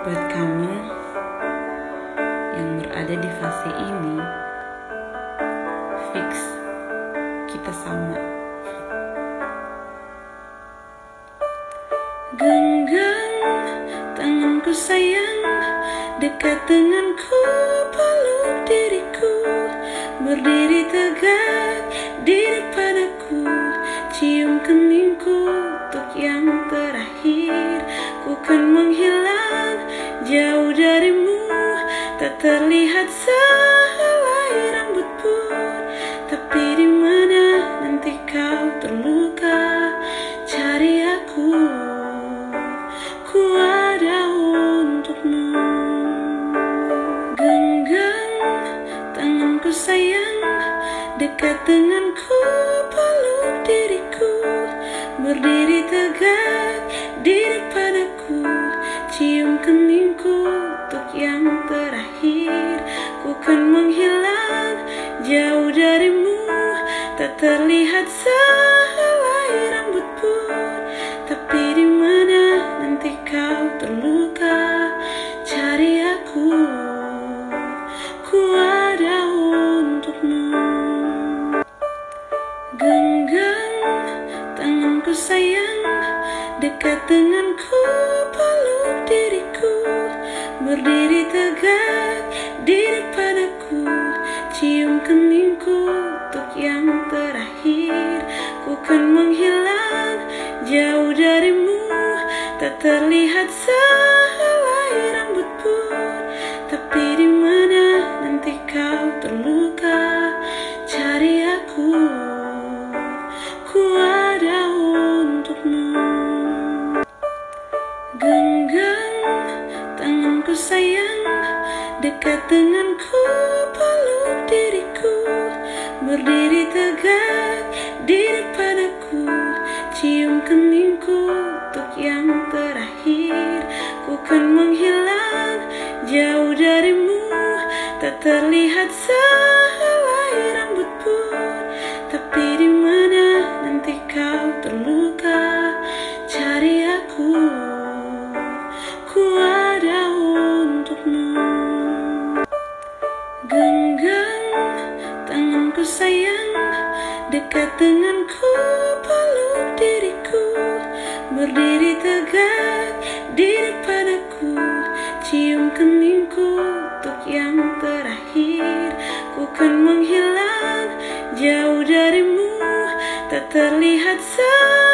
Buat kamu yang berada di fase ini, fix kita sama. Genggam tanganku sayang, dekat denganku, peluk diriku, berdiri tegak di depan aku, cium keningku untuk yang terakhir, ku kan menghilang jauh darimu, tak terlihat sehelai rambut pun, tapi di mana nanti kau terluka, cari aku, ku ada untukmu. Genggam tanganku sayang, dekat denganku, jauh darimu, tak terlihat sehelai rambut pun, tapi di mana nanti kau terluka, cari aku, ku ada untukmu. Genggam tanganku sayang, dekat denganku, terlihat sehelai rambut pun, tapi di mana nanti kau terluka, cari aku, ku ada untukmu. Genggam tanganku sayang, dekat denganku, peluk diriku, berdiri tegak di depan aku, cium keningku untuk yang terakhir, ku kan menghilang jauh darimu, tak terlihat sehelai rambut pun, tapi di mana nanti kau terluka, cari aku, ku ada untukmu. Genggam tanganku sayang, dekat denganku, berdiri tegak di depan aku, cium keningku untuk yang terakhir, ku kan menghilang jauh darimu, tak terlihat se